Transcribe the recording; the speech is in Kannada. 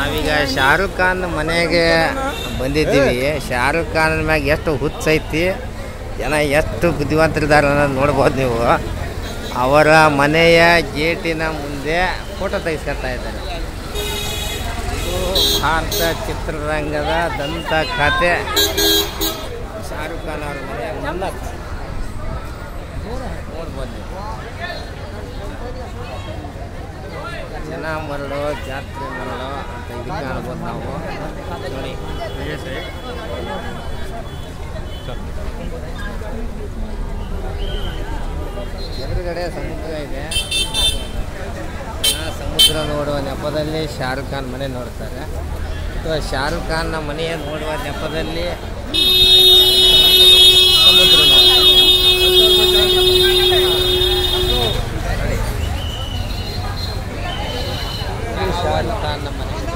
ನಾವೀಗ ಶಾರುಖ್ ಖಾನ್ ಮನೆಗೆ ಬಂದಿದ್ದೀವಿ. ಶಾರುಖ್ ಖಾನ್ ಮ್ಯಾಗ ಎಷ್ಟು ಹುಚ್ಚೈತಿ ಜನ ಎಷ್ಟು ಬುದ್ಧಿವಂತರಿದ್ದಾರೆ ಅನ್ನೋದು ನೋಡ್ಬೋದು ನೀವು. ಅವರ ಮನೆಯ ಗೇಟಿನ ಮುಂದೆ ಫೋಟೋ ತೆಗೆಸ್ಕೊಳ್ತಾ ಇದ್ದಾರೆ. ಇದು ಭಾರತ ಚಿತ್ರರಂಗದ ದಂತ ಖಾತೆ. ಶಾರುಖ್ ಖಾನ್ ಅವರ ಮನೆಯ ನೋಡ್ಬೋದು ಜನ ಮರಳು, ಜಾತ್ರೆ ಮರಳು ಅನ್ಬೋದು ನಾವು ನೋಡಿ ಎದುರುಗಡೆ ಸಮುದ್ರ ಇದೆ. ಆ ಸಮುದ್ರ ನೋಡುವ ನೆಪದಲ್ಲಿ ಶಾರುಖ್ ಖಾನ್ ಮನೆ ನೋಡ್ತಾರೆ. ಅಥವಾ ಶಾರುಖ್ ಖಾನ್ನ ಮನೆಯ ನೋಡುವ ನೆಪದಲ್ಲಿ ಸಮುದ್ರ ಶಾರುಖ್ ಖಾನ್ನ ಮನೆ